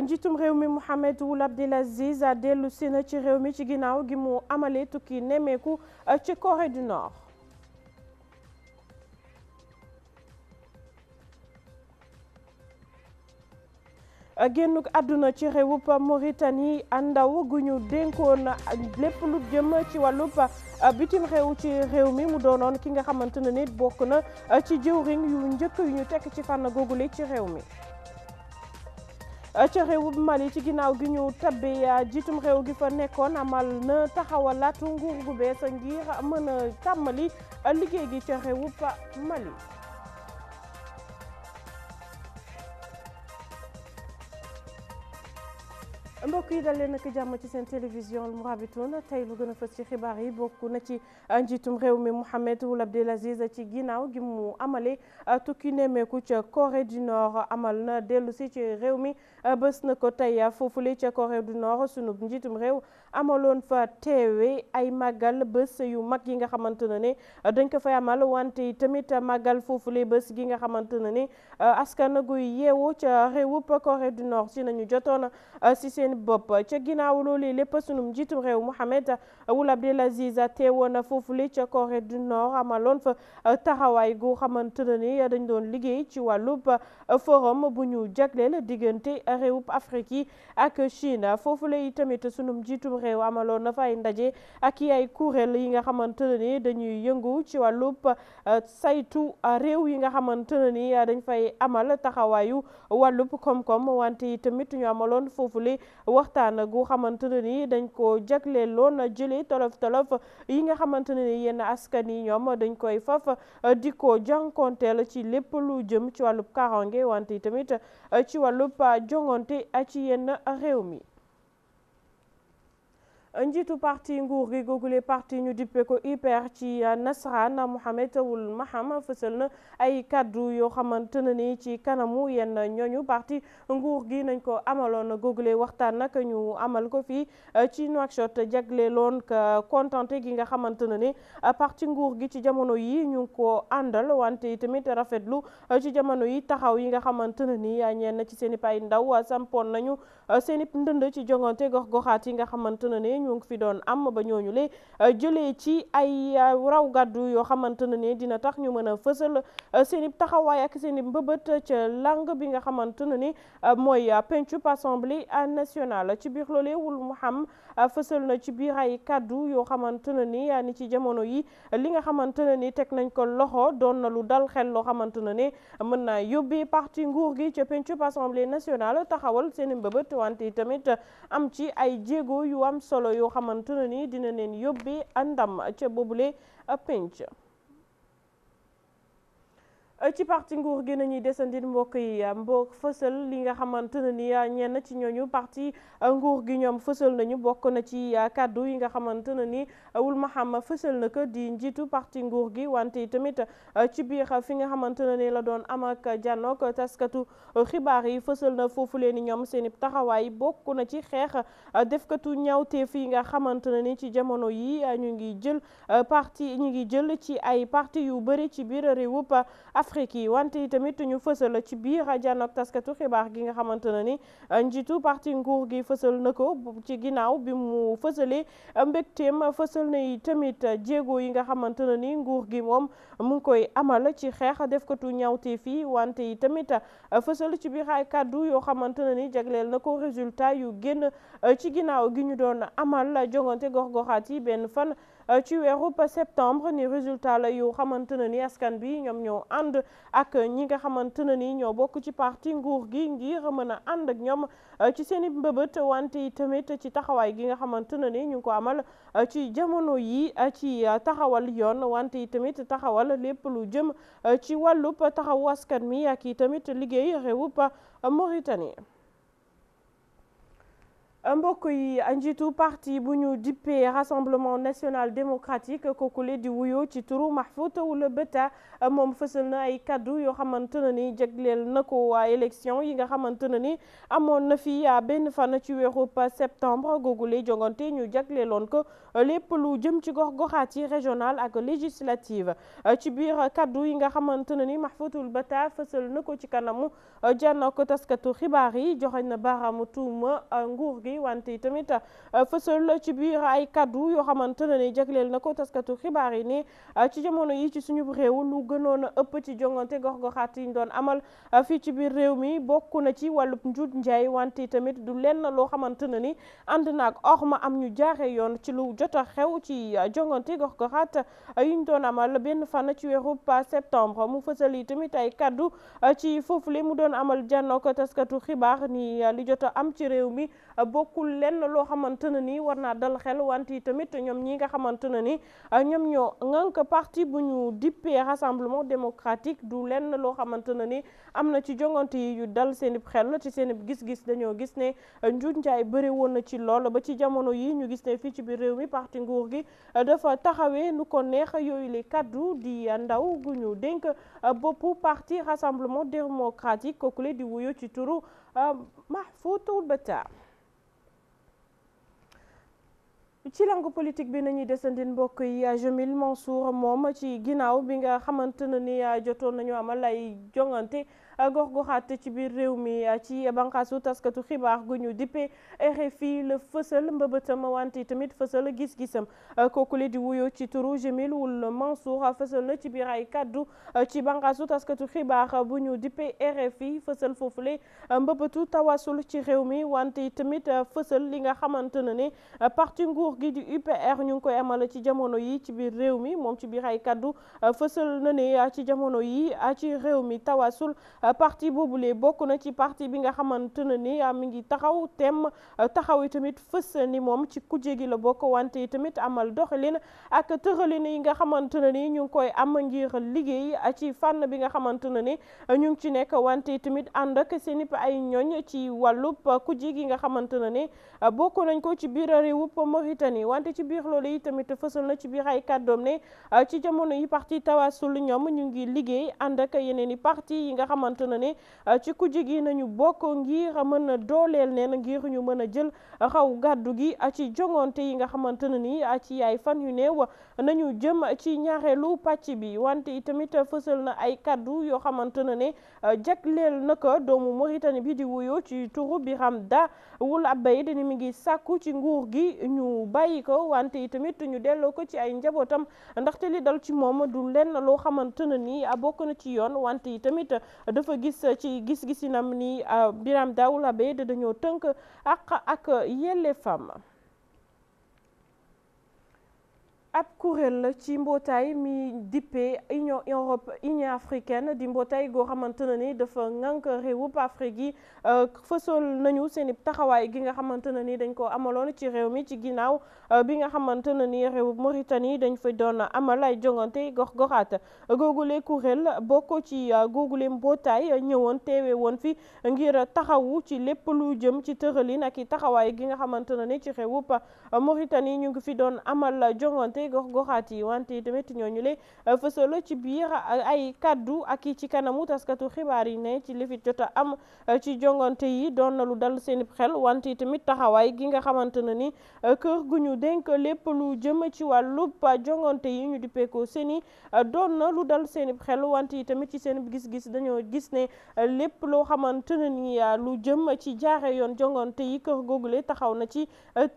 njiitum réew mi Mohamed Wul Abdel Aziz dellu si na ci réew mi ci ginnaaw gi mu amalee tukki nemmeeku ci Corée du Nord. génnuk àdduna ci réewub Mauritanie ndaw gu ñu dénkoon lépp lu jëm ci wàllub bitim réew ci réew mi mu doonoon ki nga xamante ne nit bokk na ci jëwriñ yu njëkk yu ñu tekk ci fànn googule ci réew mi. ca réewum Mali ci ginnaaw gi ñu tabbi jiitum réew gi fa nekkoon amal na taxawalaatu nguur gu bees ngir mën a tàmmali liggéey gi ca réewum Mali. mbokk yi dal leen ak jàmm ci seen télévision Mourabitoun tey lu gën a fës ci xibaar yi bokk na ci njiitum réew mi Mohamed Ould Abdel Aziz ci ginnaaw gi mu amale tukki nemmeeku ca Corée du Nord amal na dellu si ci réew mi bés na ko tey foofule ca Corée du Nord sunu njiitum réew amaloon fa teewe ay màggal bés yu mag yi nga xamante ne ne dañ ko fay amal wante tamit màggal foofule bés gi nga xamante ne ne Euh, askan guy yeewu ca réewup Corée du Nord si nañu jotoon euh, si seen bopp ca ginnaaw loolu lépp sunum njiitum réew Mohamed Ould Abdel Aziz teewoon foofule ca Corée du Nord amaloon fa euh, taxawaay gu xamante ne ni dañ doon liggéey ci wàllub forum bu ñu jagleel diggante réewup Afrique yi ak Chine foofule yi tamit sunum njiitum réew amaloon na fa ay ndaje ak ay kuréel yi nga xamante ne ni dañuy yëngu ci wàllub saytu réew yi nga xamante ne ni dañ fay amal taxawaayu wàllub koom-koom wante yi tamit ñu amaloon foofule waxtaan gu xamante ne ni dañ ko jagleeloon jëlee tolof tolof yi nga xamante ne ni yenn askan yi ñoom dañ koy faf di ko jànkonteel ci lépp lu jëm ci wàllub kaaraange wante yi tamit ci wàllub jongante ci yenn réew mi. njiitu parti nguur gi googule parti ñu dippe ko IPR ci nasaraan Mohamed Wul Maham fësal na ay kaddu yoo xamante ne ni ci kanamu yenn ñooñu parti nguur gi nañ ko amaloon googule waxtaan nag ñu amal ko fii ci Nouakchott jagleeloon ka contenté gi nga xamante ne ni parti nguur gi ci jamono yi ñu ngi ko àndal wante tamit rafetlu ci jamono yi taxaw yi nga xamante ne ni ñenn ci seen i pay ndaw sampoon nañu Euh, seen ib ndënd ci jongante gox goxaat yi nga xamante ne ne ñu ngi fi doon am ba ñooñu le euh, jëlee ci ay euh, raw gàddu yoo xamante ne ne dina tax ñu mën a fësal seen ib taxawaay ak seen ib mbëbët ca langue bi nga xamante ne ni mooy pencub assemblée nationale ci biir loolee wul mu xam fësal na ci biir ay kàddu yoo xamante ne ni ni ci jamono yi li nga xamante ne ni teg nañ ko loxo doon na lu dal xel loo xamante ne ni mën naa yóbbi parti nguur gi ca pencub assemblée nationale taxawal seen mbëbët wante tamit am ci ay jéego yu am solo yoo xamante ne ni dina leen yóbbi ndam ca boobule penc. ci parti nguur gi nañuy desandin mbokk yi mbokk fësal li nga xamante ne ni ñenn ci ñooñu parti nguur gi ñoom fësal nañu bokk na ci kàddu yi nga xamante ne ni wul ma xam fësal na ko di njiitu parti nguur gi wante yi tamit ci biir fi nga xamante ne ni la doon am ak jànnoog taskatu xibaar yi fësal na foofu leen ni ñoom seen i taxawaay bokk na ci xeex defkatu ñaawteef yi nga xamante ne ni ci jamono yi ñu ngi jël parti ñu ngi jël ci ay parti yu bëri ci biir réewup Afrique yi wante yi tamit ñu fësal ci biir janook taskatu xibaar gi nga xamante ne ni njiitu parti nguur gi fësal na ko ci ginnaaw bi mu fësalee mbégteem fësal na yi tamit jéego yi nga xamante ne ni nguur gi moom mu ngi koy amal ci xeex def ko tu ñawtee fii wante yi tamit fësal ci biir ay kàddu yoo xamante ne ni jagleel na ko résultat yu génn ci ginnaaw gi ñu doon amal jongante gox-goxaat yi benn fan ci weeru septembre ni résultat la yoo xamante ne ni askan bi ñoom ñoo ànd ak ñi nga xamante ne ni ñoo bokk ci parti nguur gi ngir mën a ànd ak ñoom ci seen i mbëbët wante yi tamit ci taxawaay gi nga xamante ne ni ñu ngi ko amal ci jamono yi ci taxawal yoon wante yi tamit taxawal lépp lu jëm euh, ci wàllub taxawu askan mi ak i tamit liggéey réewub Mauritanie mbokk yi njiitu parti bu ñu dippee rassemblement national démocratique kookule di wuyoo ci turu Mahfouz Wula Betta moom fësal na ay kaddu yoo xamante ne ni jagleel na ko waa élection yi nga xamante ne ni amoon na fi benn fan ci weeru septembre googule jongante ñu jagleeloon ko lépp lu jëm ci gox goxaat yi régional ak législative ci biir kaddu yi nga xamante ne ni Mahfoutul Bata fësal na ko ci kanamu jànna ko taskatu xibaar yi joxañ na baaraamu tuuma nguur gi wante tamit fësal ci biir ay kaddu yoo xamante ne ni jagleel na ko taskatu xibaar yi ni ci jamono yi ci suñu réew lu gënoon a ëpp ci jongante gox goxaat yi ñu doon amal Ah, fii ci biir réew mi bokk na ci wàllub njuut njaay wante tamit du lenn loo xamante ne ni ànd naag ma am ñu jaaxe yoon ci lu jot a xew ci ah, jongante gox goxaat ah, yu ñu doon amal benn fan ci weeru pa septembre mu fësal yi tamit ay kaddu ci foofu li mu doon amal jànnoo ko taskatu xibaar ni li jot a am ci réew mi bokkul lenn loo xamante ne ni war naa dal xel wante tamit ñoom ñi nga xamante ne ni ñoom ñoo ŋànk parti bu ñu dippee rassemblement démocratique du lenn loo xamante ne ni am na ci jongante yi yu dal seen xel ci seen gis-gis dañoo gis ne njuuj njaay bëri woon na ci lool ba ci jamono yi ñu gis ne fii ci biir réew mi parti nguur gi dafa taxawee nu ko neex yooyu le kaddu di ndaw gu ñu dénk boppu parti rassemblement démocratique kookule di wuyo ci turu Mahfoutoul Bata ci langue politique bi nañuy desandin mbokk yi Jamil Mansour moom ci ginnaaw bi nga xamante ne ni jotoon nañu amal ay jongante gox-goxaat ci biir réew mi ci banqaasu taskatu xibaar gu ñu dippe RFI la fësal mbëbëtam wante tamit fësal gis-gisam kooku le di wuyoo ci turu Jamil wul Mansour fësal na ci biir ay kaddu ci banqaasu taskatu xibaar bu ñu dippe RFI fësal foofule mbëbëtu tawasul ci réew mi wante yi tamit fësal li nga xamante ne ni parti nguur gi di UPR ñu ngi koy amal ci jamono yi ci biir réew mi moom ci biir ay kaddu fësal na ne ci jamono yi ci réew mi tawasul parti boobule bokk na ci parti bi nga xamante ne ni mi ngi taxaw tem taxaw yi tamit fës ni moom ci kujje gi la bokk wante yi tamit amal doxalin ak tëralin yi nga xamante ne ni ñu ngi koy am ngir liggéey ci fànn bi nga xamante ne ni ñu ngi ci nekk wante tamit ànd ak seen i ay ñoñ ci wàllub kujje gi nga xamante ne ni bokk nañ ko ci biir réewub Mauritanie wante ci biir loolu yi tamit fësal na ci biir ay kàddoom ne ci jamono yi parti Tawassul ñoom ñu ngi liggéey ànd ak yeneen i parti yi nga xamante ne ni Euh, ci kujje gi nañu bokk ngir mën a dooleel neen ngir ñu mën a jël xaw gàddu gi euh, ci joŋante yi nga xamante ne ni euh, ci yaay fan yu néew nañu jëm ci ñaareelu pàcc bi wante itamit fësal na ay kàddu yoo xamante ne ne jagleel na ko doomu Mauritanie bi di wuyoo ci turu Birame Da wul Abeid dani mi ngi sàkku ci nguur gi ñu bàyyi ko wante itamit ñu delloo ko ci ay njabootam ndaxte li dal ci moom du lenn loo xamante ne ni bokk na ci yoon wante yi tamit dafa gis ci gis-gisinam ni Birame Daoul Abed dañoo tënk àq ak yelleefam ab kuréel ci mbootaay mi dippee Union Europe Union africaine di mbootaay goo xamante ne ni dafa ŋànk réewub Afrique yi fësal nañu seen i taxawaay gi nga xamante ne ni dañ ko amaloon ci réew mi ci ginnaaw Euh, bi nga xamante ne ni réewub Mauritanie dañ fa doon amal ay jongante gox-goxaat googule kuréel bokk ci euh, googule mbootaay ñëwoon teewe woon fi ngir taxawu ci lépp lu jëm ci tëralin ak i taxawaay gi nga xamante ne ni ci réewub euh, Mauritanie ñu ngi fi doon amal jongante gox-goxaat yi wante tamit ñooñu le fësal ci biir ay kaddu ak i ci kanamu taskatu xibaar yi ne ci li fi jot am ci jongante yi doon na lu dal seen xel wante tamit taxawaay gi nga xamante ne ni kër gu ñu dénk lépp lu jëm ci wàllub jongante yi ñu dippeekoo seeni doon na lu dal seen xel wante yi tamit ci seen gis-gis dañoo gis ne lépp loo xamante ne ni lu jëm ci jaare yoon jongante yi kër googule taxaw na ci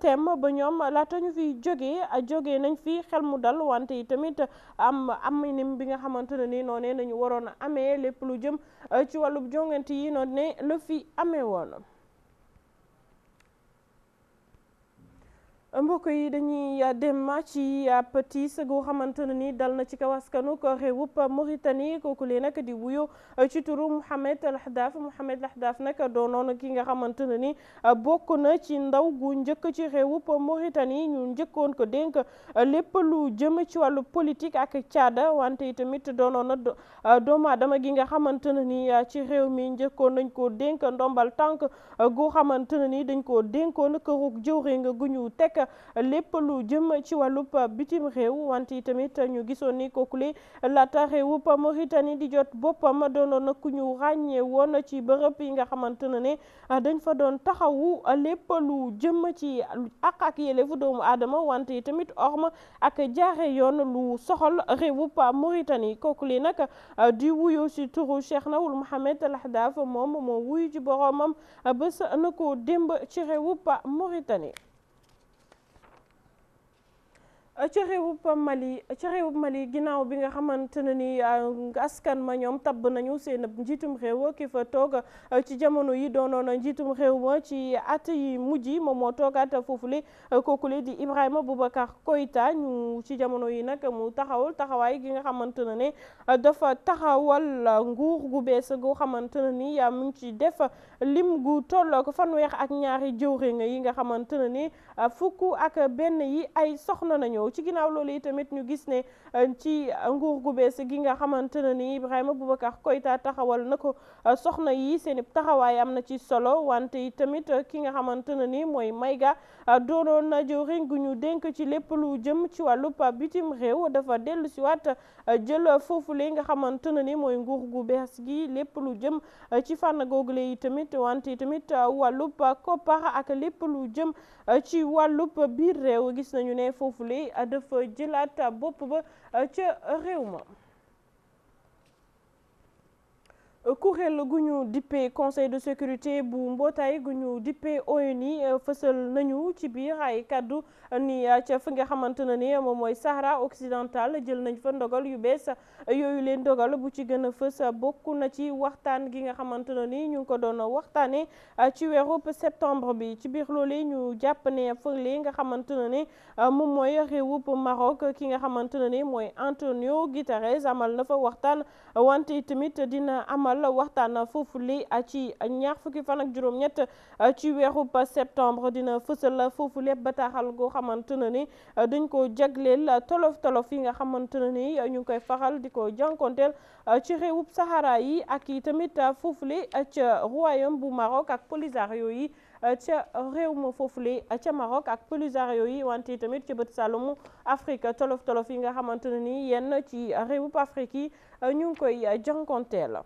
thème ba ñoom laata ñu fi jógee jógee nañ fi xel mu dal wante yi tamit am am nim bi nga xamante ne ni noonee nañu waroon a amee lépp lu jëm ci wàllub jongante yi noonu ne la fi amee woon mbokk yi dañuy dem ci ab tiis goo xamante ne ni dal na ci kaw askanu ko réewub Mauritanie kooku lee nag di wuyo ci turu Mouhamed El Hadaf Mouhamed El Hadaf nag doonoon ki nga xamante ne ni bokk na ci ndaw gu njëkk ci réewub Mauritanie ñu njëkkoon ko dénk lépp lu jëm ci wàllu politique ak caada wante yi tamit doonoon na doomu aadama gi nga xamante ne ni ci réew mi njëkkoon nañ ko dénk ndombal tànk goo xamante ne ni dañ koo dénkoon kërug jëwriñ gu ñu teg lépp lu jëm ci wàllub bitim réew wante yi tamit ñu gisoon ni kookule laata réewub Mauritanie di jot boppam doonoon ku ñu ràññee woon ci bërëb yi nga xamante ne ne dañ fa doon taxawu lépp lu jëm ci àq ak yelleefu doomu aadama wante yi tamit orma ak jaare yoon lu soxal réewub Mauritanie kooku li nag euh, di wuyu si turu Cheikh Nawul Mohamed Al Hadaf moom moo wuyu ci boroomam euh, bés na ko démb ci réewub Mauritanie ca réewub Mali ca réewub Mali ginnaaw bi nga xamante ne ni euh, askan ma ñoom tabb nañu seen njiitum réew ki fa toog euh, ci jamono yi doonoon njiitum réew ma ci at yi mujj yi moom moo toogaat foofule Euh, kooku le di Ibrahima Boubacar Koïta ñu ci jamono yi nag mu taxawal taxawaay gi nga xamante ne ne euh, dafa taxawal euh, nguur gu bees goo xamante ne ni yaa mu ngi ci def lim gu tolloog fanweer ak ñaari jëwriñ yi nga xamante ne ni fukk ak benn yi ay soxna nañu ci ginnaaw loolu yi tamit ñu gis ne ci nguur gu bees gi nga xamante ne ni Ibrahima Boubacar Koïta taxawal na ko soxna yi seen taxawaay am na ci solo wante yi tamit ki nga xamante ne ni mooy Mayga doonoon na jëwriñ gu ñu dénk ci lépp lu jëm ci wàllub bitim réew dafa dellu si waat jël foofule nga xamante ne ni mooy nguur gu bees gi lépp lu jëm ci fànn googule yi tamit wante yi tamit wàllub koppar ak lépp lu jëm ci wàllub biir réew gis nañu ne foofule dafa jëlaat bopp ba ca réew ma kuréel gu ñu dippee conseil de sécurité bu mbootaay gu ñu dippee ONU euh, fësal nañu ci biir ay kàddu ni euh, ca fi nga xamante ne ni moom mooy Sahara occidental jël nañ fa ndogal yu bees yooyu leen ndogal bu ci gën a fës bokk na ci waxtaan gi nga xamante ne ni ñu ngi ko doon waxtaanee euh, ci weeru septembre bi ci biir loolee ñu jàpp ne fële nga xamante ne ni Euh, moom mooy réewub Maroc ki nga xamante ne ni mooy Antonio Guterres amal na fa waxtaan wante tamit dina amal waxtaan foofu li ci ñaar fukki fan ak juróom-ñett euh, ci weerub septembre dina fësal foofu lépp bataaxal goo xamante ne ni euh, dañ ko jagleel tolof tolof yi nga xamante ne ni ñu ngi koy faral di ko jànkonteel ci réewub Sahara yi ak i tamit foofu li ca royaume bu Maroc ak Polisario yi Euh, ca réew ma foofule euh, ca Maroc ak Polisario yi wante tamit ca bët sàllumu Afrique tolof tolof yi nga xamante ne ni yenn ci réewub Afrique yi euh, ñu ngi koy jànkonteel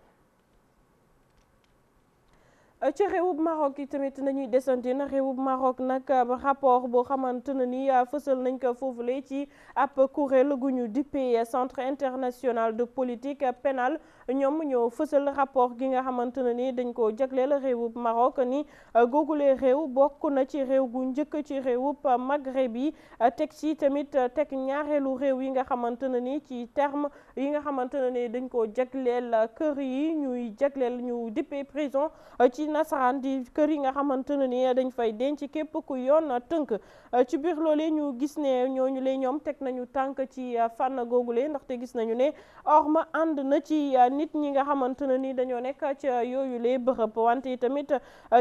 ci réewub Maroc yi tamit nañuy desandi na réewub Maroc nag rapport boo xamante ne ni fësal nañ ko foofule ci ab kuréel gu ñu dippee centre international de politique pénale ñoom ñoo fësal rapport gi nga xamante ne ni dañ koo jagleel réewub Maroc ni euh, googulee réew bokk na ci réew gu njëkk ci réewub euh, Maghreb yi euh, teg ci tamit teg ñaareelu réew yi nga xamante ne ni ci terme yi nga xamante ne ni dañ koo jagleel kër yi ñuy jagleel ñu dippee prison ci nasaraan di kër yi nga xamante ne ni dañ fay denc képp ku yoon tënk Euh, ci biir loolee ñu gis ne ñooñu lee ñoom teg nañu tànk ci euh, fànn googule ndaxte gis nañu ne orma ànd na ci euh, nit ñi nga xamante ne ni dañoo nekk ca yooyu lee bërëb wante yi tamit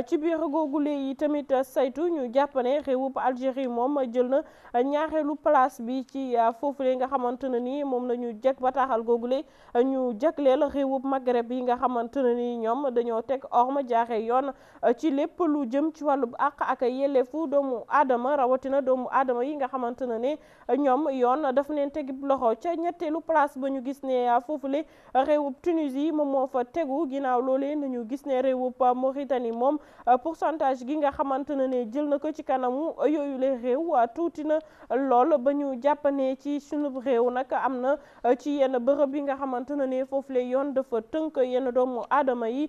ci biir googule yi tamit saytu ñu jàpp ne réewub Algérie moom jël na ñaareelu place bi ci foofule nga xamante ne ni moom la ñu jag bataaxal googule ñu jagleel réewub Maghreb yi nga xamante ne ni ñoom dañoo teg orma jaaxe yoon ci lépp lu jëm ci wàllub àq ak yelleefu doomu aadama rawatina doomu aadama yi nga xamante ne ne ñoom yoon daf leen tegib loxo ca ñetteelu place ba ñu gis ne foofule réewub Tunisie moom moo fa tegu ginnaaw loolee nañu gis ne réewub Mauritanie moom pourcentage gi nga xamante ne ne jël na ko ci kanamu yooyu le réew tuuti na lool ba ñu jàpp ne ci sunub réew nag am na ci yenn bërëb yi nga xamante ne ne foofule yoon dafa tënk yenn doomu aadama yi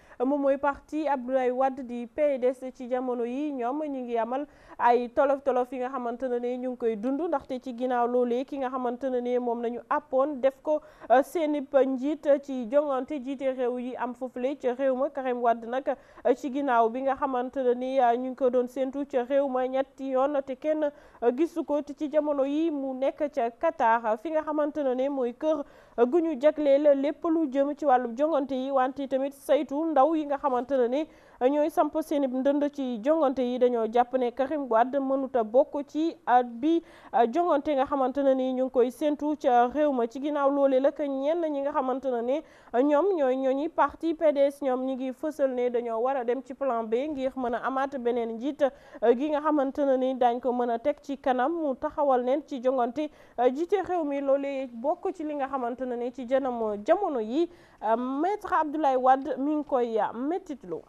moom mooy parti Abdoulaye Wade di PDS ci jamono yi ñoom ñu ngi amal ay tolof tolof yi nga xamante ne ni ñu ngi koy dund ndaxte ci ginnaaw loolee ki nga xamante ne ni moom la ñu àppoon def ko seen i njiit ci jongante jiite réew yi am foofule ca réew ma Karim Wade nag ci ginnaaw bi nga xamante ne ni ñu ngi ko doon séentu ca réew ma ñetti yoon te kenn gisu ko te ci jamono yi mu nekk ca Qatar fi nga xamante ne ni mooy kër gu ñu jagleel lépp lu jëm ci wàllu jongante yi wante tamit saytu ndaw yi nga xamante ne ni ñooy samp seen i ndënd ci jongante yi dañoo jàpp ne Karim Wade mënut a bokk ci bi jongante nga xamante ne ni ñu ngi koy séntu ca réew ma ci ginnaaw loolee la ñenn ñi nga xamante ne ni ñoom ñooy ñooñi parti PDS ñoom ñi ngi fësal ne dañoo war a dem ci plan B ngir mën a amaat beneen njiit gi nga xamante ne ni daañ ko mën a teg ci kanam mu taxawal leen ci jongante jiite réew mi loolee bokk ci li nga xamante ne ni ci janam jamono yi maître Abdoulaye Wade mi ngi koy méttitlu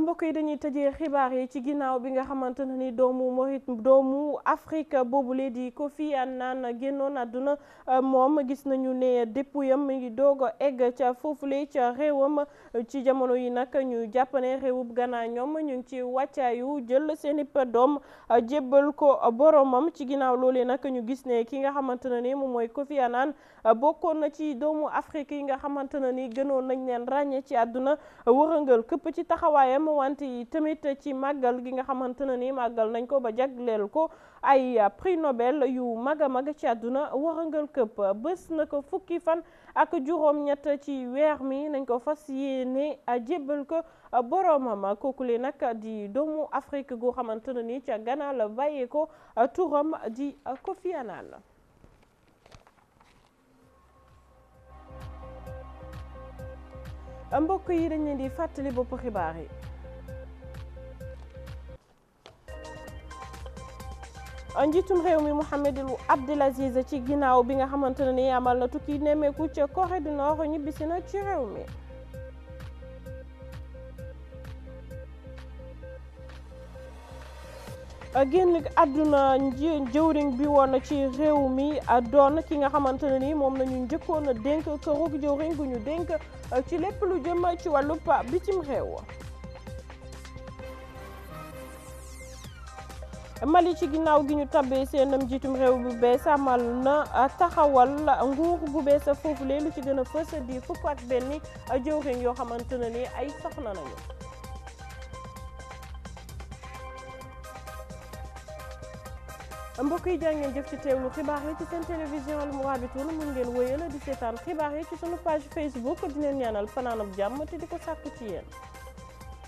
mbokk yi dañuy tëjee xibaar yi ci ginnaaw bi nga xamante ne ni doomu Morit doomu Afrique boobule di Kofi Annan génnoon àdduna moom gis nañu ne dépouillam mi ngi doog a egg ca foofule ca réewam ci jamono yi nag ñu jàpp ne réewub Ghana ñoom ñu ngi ci wàccaayu jël seen i doom jébbal ko boromam ci ginnaaw loolee nag ñu gis ne ki nga xamante ne ni moom mooy Kofi Annan bokkoon na ci doomu Afrique yi nga xamante ne ni gënoon nañ leen ràññee ci àdduna wërëngal këpp ci taxawaayam wante yi tamit ci màggal gi nga xamante ne ni màggal nañ ko ba jagleel ko ay prix Nobel yu mag a mag ci àdduna wërëngal këpp bés na ko fukki fan ak juróom ñett ci weer mi nañ ko fas yéene jébbal ko boroomam kooku li nag di doomu Afrique goo xamante ne ni ca Ghana la bàyyee ko turam di Kofi Annan mbokk yi dañ leen di fàttali bopp xibaar yi njiitum réew mi Mouhamadou Abdel Aziz ci ginnaaw bi nga xamante ne ni amal na tukki nemmeeku ca Corée du Nord ñibbisi na ci réew mi. génn àdduna jëwriñ bi woon ci réew mi doon ki nga xamante ne ni moom la ñu njëkkoon a dénk kërug jëwriñ gu ñu dénk ci lépp lu jëm ci wàllu bitim réew. Mali ci ginnaaw gi ñu tabbee seenam jiitum réew bu bees amal na taxawal nguur bu bees foofu lee lu ci gën a fës di fukk ak benn jëwriñ yoo xamante ne ni ay soxna nañu. mbokk yi jaa ngeen jëf ci teewlu xibaar yi ci seen télévision Al Mourabitoun mun ngeen wéyal di seetaan xibaar yi ci sunu page Facebook di leen ñaanal fanaanam jàmm te di ko sàkku ci yéen.